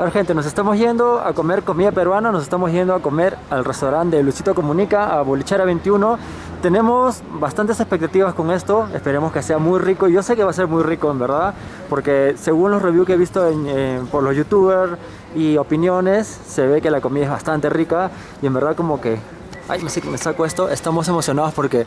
Ver gente, nos estamos yendo a comer comida peruana, nos estamos yendo a comer al restaurante de Luisito Comunica, a Bolichara 21. Tenemos bastantes expectativas con esto, esperemos que sea muy rico. Yo sé que va a ser muy rico en verdad, porque según los reviews que he visto en, por los youtubers y opiniones, se ve que la comida es bastante rica y en verdad como que... Ay, me saco esto, estamos emocionados porque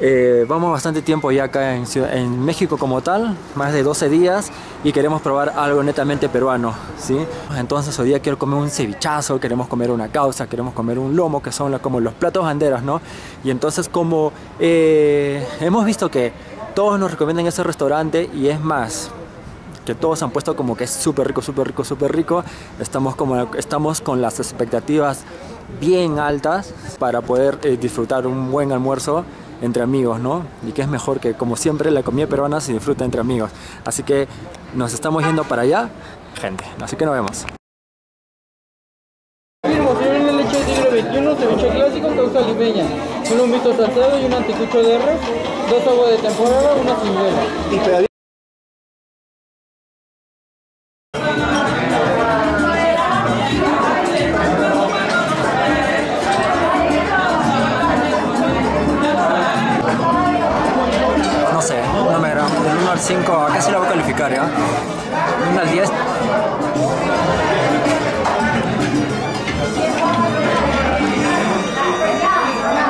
eh, vamos bastante tiempo ya acá en, en, México como tal, más de 12 días y queremos probar algo netamente peruano, ¿sí? Entonces hoy día quiero comer un cevichazo, queremos comer una causa, queremos comer un lomo, que son como los platos banderas, ¿no? Y entonces como eh, hemos visto que todos nos recomiendan ese restaurante y es más, que todos han puesto como que es súper rico, súper rico, súper rico, estamos, como, estamos con las expectativas bien altas para poder eh, disfrutar un buen almuerzo entre amigos, ¿no? Y que es mejor que, como siempre, la comida peruana se disfruta entre amigos. Así que nos estamos yendo para allá, gente. Así que nos vemos. Firmo, una leche de tigre 21, ceviche clásico, causa limeña, un y un anticucho de res, dos aguas de temporada, una. Calificar, ¿ya? 1 al 10.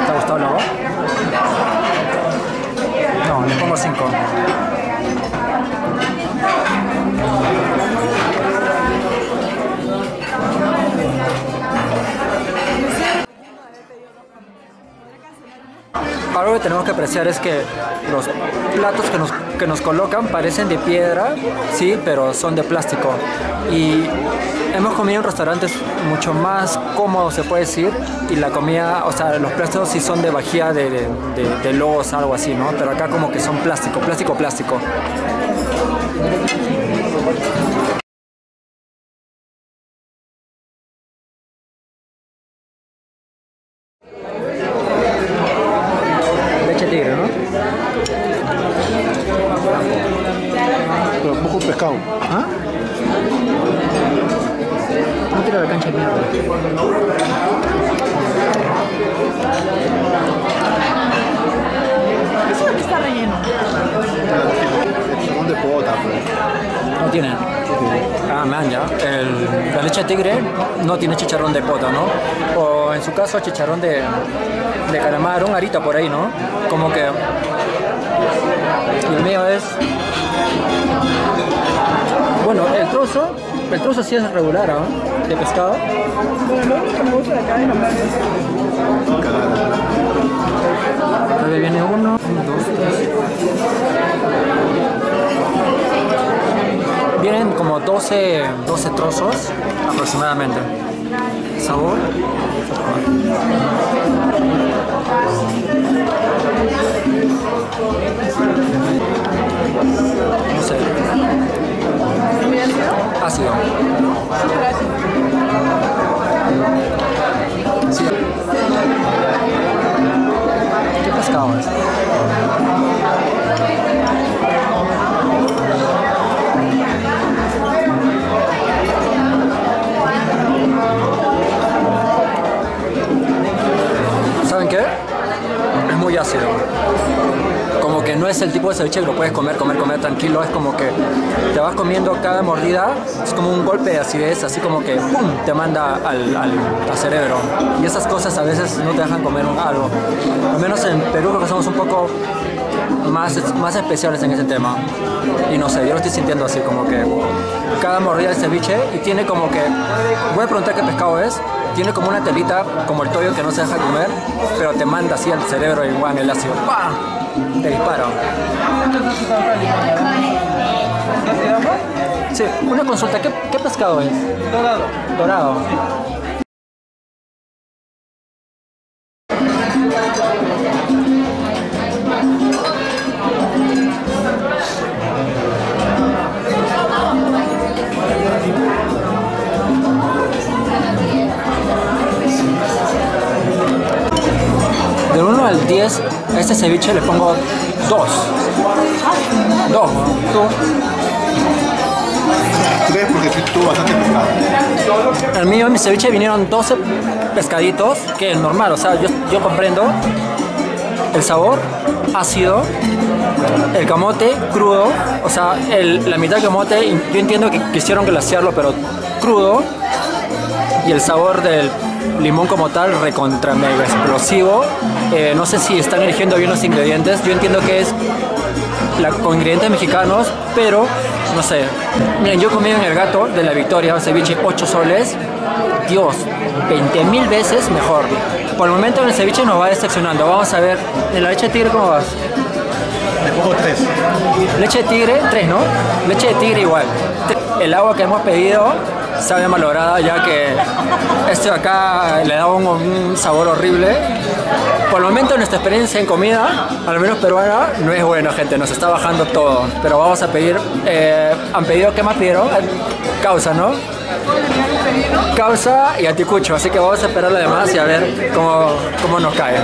¿Te ha gustado luego? No, le pongo 5. Algo que tenemos que apreciar es que los platos que nos, que nos colocan parecen de piedra, sí, pero son de plástico. Y hemos comido en restaurantes mucho más cómodos, se puede decir, y la comida, o sea, los plásticos sí son de vajilla de, de, de, algo así, ¿no? Pero acá como que son plástico, plástico, plástico. No tira la cancha de mierda. Eso aquí está relleno. Chicharrón de pota, pues. No tiene. Ah, man, ya. El, la leche de tigre no tiene chicharrón de pota, ¿no? O en su caso chicharrón de, de calamar, un arita por ahí, ¿no? Como que... Y el mío es bueno, el trozo, el trozo sí es regular, ¿no? De pescado. Bueno, lo único que me gusta de acá es la playa. Todavía viene uno, dos, tres. Vienen como 12, 12 trozos aproximadamente. Sabor. No sé. ¿Muy ácido? Thank you. El tipo de ceviche que lo puedes comer, comer, comer tranquilo, es como que te vas comiendo cada mordida, es como un golpe de acidez, así como que ¡pum! te manda al, al, al cerebro. Y esas cosas a veces no te dejan comer algo. Al menos en Perú creo que somos un poco más, más especiales en ese tema. Y no sé, yo lo estoy sintiendo así, como que cada mordida de ceviche y tiene como que, voy a preguntar qué pescado es, tiene como una telita, como el toyo que no se deja comer, pero te manda así al cerebro igual el ácido. ¡Pam! Te disparo. Sí, una consulta, ¿qué, qué pescado es? Dorado. Dorado. Del al 10, a este ceviche le pongo 2. 2. ¿Tú? ¿Crees? Porque tuvo bastante pescado. El mío, en mi ceviche vinieron 12 pescaditos, que es normal, o sea, yo, yo comprendo el sabor ácido, el camote crudo, o sea, el- la mitad del camote, yo entiendo que quisieron glasearlo, pero crudo, y el sabor del limón como tal, recontra mega explosivo. Eh, no sé si están eligiendo bien los ingredientes, yo entiendo que es la- con ingredientes mexicanos, pero no sé. Miren, yo comí en el gato de la Victoria ceviche 8 soles. Dios, 20 mil veces mejor. Por el momento en el ceviche nos va decepcionando. Vamos a ver, en la leche de tigre, ¿cómo vas? Le pongo tres. Leche de tigre, 3, ¿no? Leche de tigre igual. El agua que hemos pedido sabe malograda ya que este de acá le da un, sabor horrible. Por el momento nuestra experiencia en comida, al menos peruana, no es buena gente, nos está bajando todo. Pero vamos a pedir, eh, han pedido, ¿qué más pidieron? Causa, ¿no? Causa y anticucho, así que vamos a esperar lo demás y a ver cómo, cómo nos cae.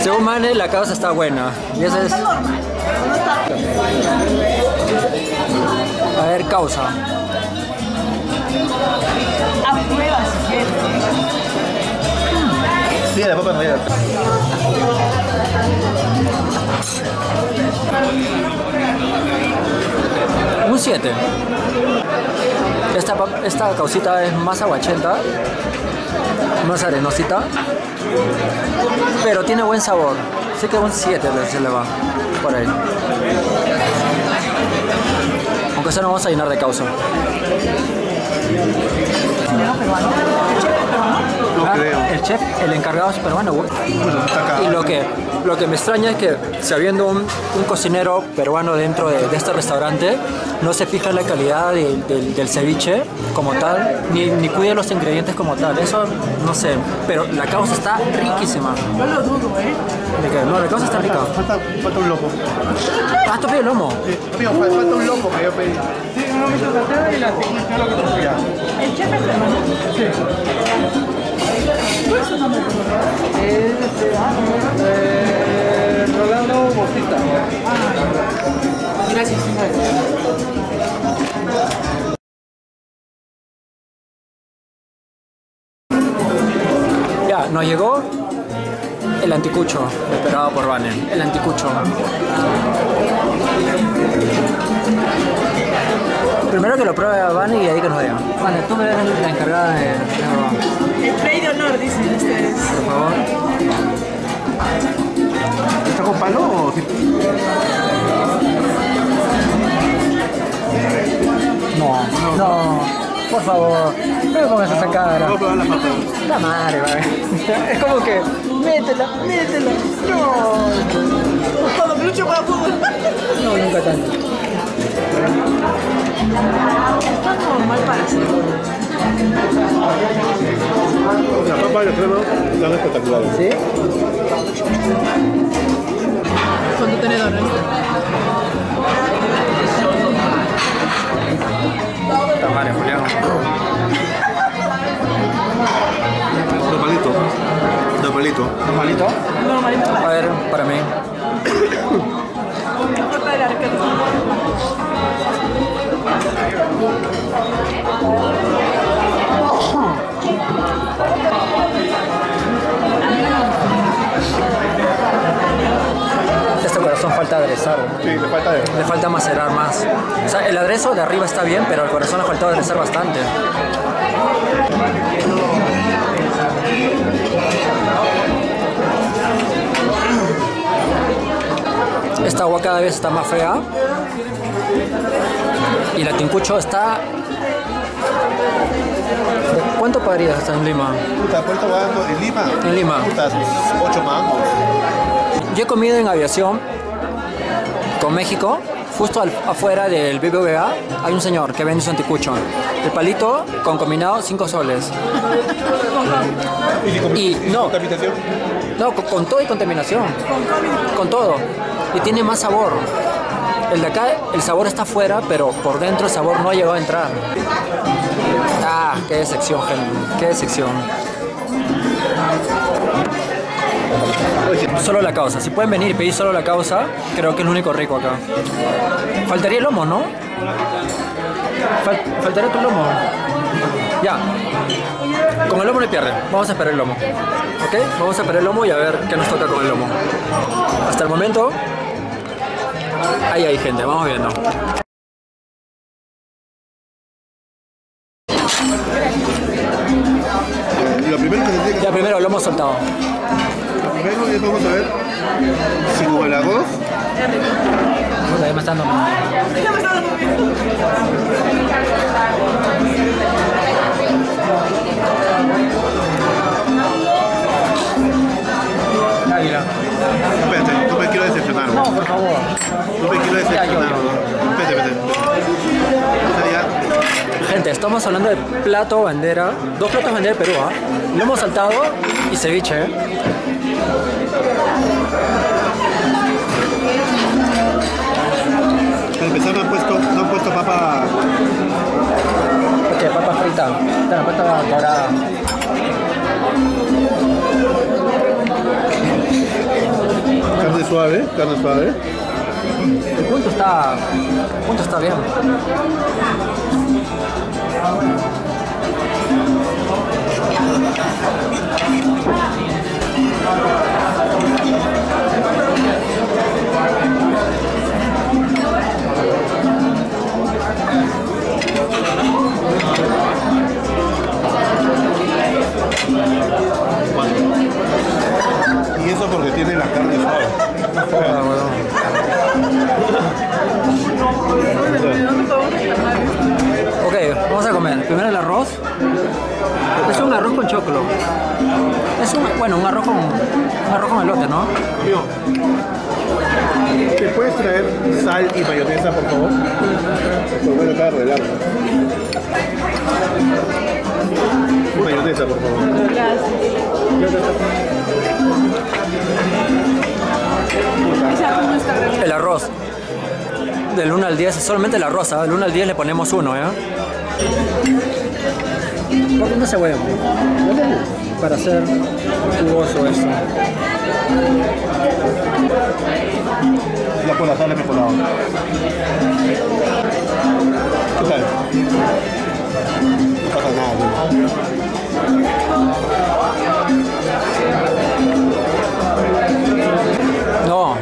Según Mane, la causa está buena. Y esa es. A ver, causa. Sí, la papa no llega. Un 7. Esta, esta causita es más aguachenta, más arenosita, pero tiene buen sabor. Así que un 7 le- se le va por ahí. Aunque eso no vamos a llenar de causa. No Ah, creo. El chef, el encargado es peruano, güey. Bueno, está acá. Y lo que, lo que me extraña es que, sabiendo un, un cocinero peruano dentro de, de este restaurante, no se fija en la calidad del- del- del ceviche como tal, ni, ni cuida los ingredientes como tal. Eso no sé, pero la causa está riquísima. Yo lo dudo, ¿eh? ¿De qué? No, la causa está rica. Falta, falta un loco. Ah, esto pide lomo. Sí, amigo, fa- falta un loco que yo pedí. Sí, un y la lo que. El chef es peruano. ¿Cuál es su nombre? Es este, ah, no, eh, Rolando. Gracias. Ya, nos llegó el anticucho, esperado por Vane. El anticucho. Primero que lo pruebe Vane y ahí que nos diga. Vane, tú me eres la encargada de, de El play de honor, dicen ustedes. por favor. ¿Está con palo o? No, no, por favor, no me pongas esa cara. La madre. Es como que, métela, métela. No, para fútbol. no, nunca tanto. La papa y la crema están espectaculares. ¿Sí? Con tu tenedor, ¿no? Tamales, Julián. Normalito. Normalito. ¿Normalito? Normalito. A ver, para mí. aderezar. Sí, le falta de. Le falta macerar más. O sea, el aderezo de arriba está bien, pero el corazón le falta aderezar bastante. Esta agua cada vez está más fea. Y la tincucho está... ¿Cuánto pagarías hasta en Lima? Puta, ¿cuánto pagando en Lima? En Lima. Puta, ocho mangos. Yo he comido en aviación con México, justo al- afuera del BBVA, hay un señor que vende su anticucho. El palito con combinado 5 soles. ¿Y, con- Y no. contaminación? No, con, con todo y contaminación. Con todo. Y tiene más sabor. El de acá, el sabor está afuera, pero por dentro el sabor no ha llegado a entrar. Ah, qué decepción, gente. Qué decepción. Solo la causa. Si pueden venir y pedir solo la causa, creo que es lo único rico acá. Faltaría el lomo, ¿no? Fal- faltaría tu lomo. Ya. Con el lomo no hay pierde. Vamos a esperar el lomo. ¿Ok? Vamos a esperar el lomo y a ver qué nos toca con el lomo. Hasta el momento, ahí hay gente. Vamos viendo. Lo primero que que Ya primero, lomo soltado. Lo primero vamos a ver si el arroz Puta, ya me están dando. Águila. Espérate, no me quiero decepcionar. No, por favor. No me quiero decepcionar. Espérate, espérate. Gente, estamos hablando de plato bandera, dos platos bandera de Perú, ¿ah? Lomo saltado y ceviche, ¿eh? Para empezar no han puesto, no han puesto papa Ok, papa frita, la papa dorada. carne suave, carne suave. El punto está, el punto está bien. Bueno, un arroz con, un arroz con elote, ¿no? Mío, ¿te puedes traer sal y mayonesa, por favor? Por bueno, acá arreglarlo. Mayonesa, por favor. El arroz. Del 1 al 10, solamente el arroz, ¿ah? Del 1 al 10 le ponemos 1, ¿eh? ¿Por qué no se huevo? Para hacer jugoso esto. Ya con la sal mejorado. ¿Qué tal? No pasa nada, tío. No,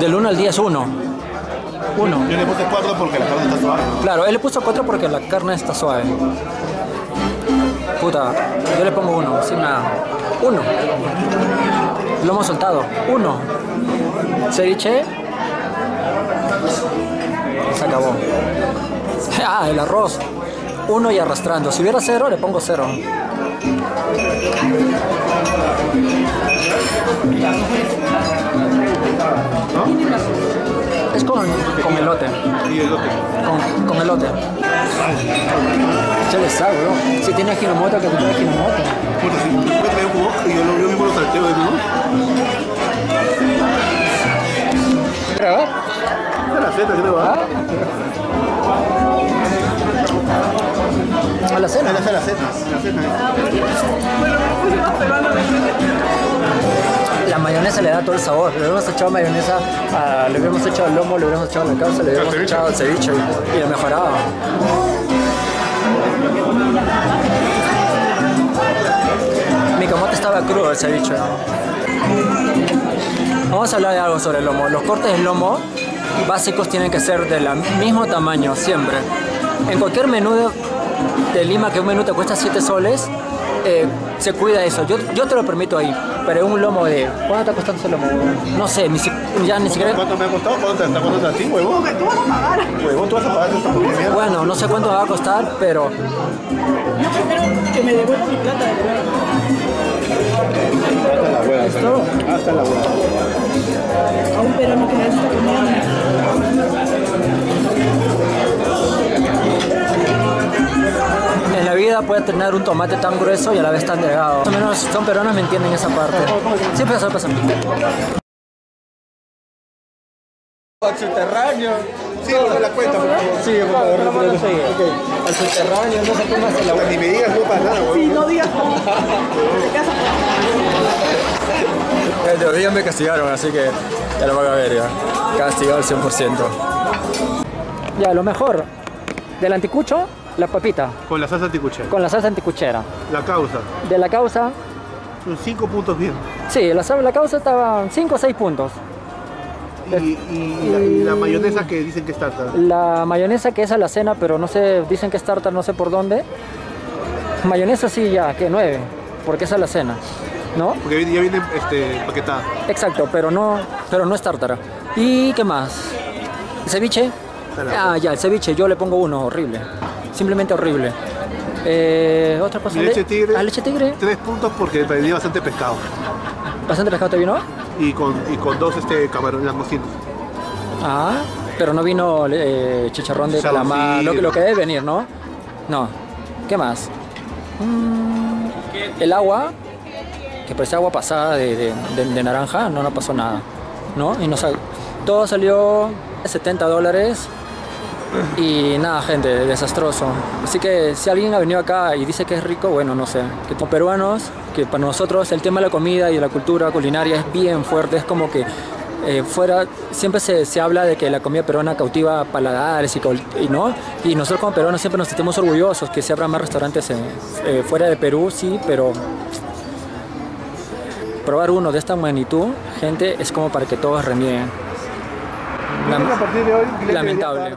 del 1 al 10, 1. 1. Yo le puse 4 porque la carne está suave. Claro, él le puso 4 porque la carne está suave. Puta, yo le pongo 1, sin nada. 1. Lo hemos soltado. 1. Ceviche. Se acabó. Ah, el arroz. 1 y arrastrando. Si hubiera 0, le pongo 0. Es con, con elote. Y el otro. Con, con elote. Échale sal, bro. Si tiene ginomoto, que te trae ginomoto. Puta, si traer un wok y yo, lo- yo mismo lo salteo. ¿Verdad? Esa es la seta, creo, ¿ah? A la cena. es la seta. La mayonesa le da todo el sabor. Le hubiéramos echado mayonesa, a- le hubiéramos echado lomo, le hubiéramos echado la causa, le hubiéramos echado el ceviche y, le mejoraba. Mi camote estaba crudo el ceviche. Vamos a hablar de algo sobre el lomo. Los cortes del lomo básicos tienen que ser del mismo tamaño siempre. En cualquier menú de, de Lima que un menú te cuesta 7 soles, eh, se cuida eso. Yo, yo te lo permito ahí, pero un lomo de... ¿Cuánto está costando ese lomo? No sé, ni, si- ya ni siquiera... ¿Cuánto me ha costado? ¿Cuánto te está costando a ti, huevón? Tú vas a pagar. Huevón, tú vas a pagar esta mierda. Bueno, no sé cuánto me va a costar, pero Yo prefiero que me devuelvan mi plata de verdad. Hasta la. ¿Esto? Hasta la hueá. A un peruano que me hace esta comida. Puede tener un tomate tan grueso y a la vez tan delgado. Más o menos son peruanos me entienden esa parte. Sí, pasa, pasa. Al subterráneo. Sí, a la cuenta, por favor. Sí, por favor, no me lo sigue. Al subterráneo, no sé se la Ni me digas no para nada, Sí, no digas cómo. A- todavía me castigaron, así que ya lo van a ver ya. Castigado al 100%. Ya, lo mejor del anticucho, la papita, Con la salsa anticuchera. con la salsa anticuchera. La causa. De la causa, Son 5 puntos bien. sí, la, la causa estaba 5 o 6 puntos. Y, y la, y la mayonesa que dicen que es tarta. La mayonesa que es a la cena, pero no sé, dicen que es tartar, no sé por dónde. Mayonesa sí, ya, que 9, porque es a la cena, ¿no? Porque ya viene este, paquetada. Exacto, pero no, pero no es tártara. ¿Y qué más? ¿El ceviche? Ah, ya, el ceviche, yo le pongo uno, horrible. Simplemente horrible. Eh, ¿Otra cosa? ¿Y leche tigre? Ah, leche tigre. 3 puntos porque tenía bastante pescado. Bastante pescado te vino. Y con, y con dos este, camarones langostinos. Ah, pero no vino eh, chicharrón de Chicharrón, calamar, sí. lo, que- lo que debe venir, ¿no? No. ¿Qué más? Mm, el agua, que parece agua pasada de, de- de- de naranja, no, no pasó nada, ¿no? Y nos, sal- todo salió 70 dólares y nada, gente, desastroso. Así que si alguien ha venido acá y dice que es rico, bueno, no sé. Que como peruanos, que para nosotros el tema de la comida y de la cultura culinaria es bien fuerte, es como que eh, fuera, siempre se, se habla de que la comida peruana cautiva paladares y, no, y nosotros como peruanos siempre nos sentimos orgullosos que se abran más restaurantes en- eh, fuera de Perú, sí, pero probar uno de esta magnitud, gente, es como para que todos debería lamentable.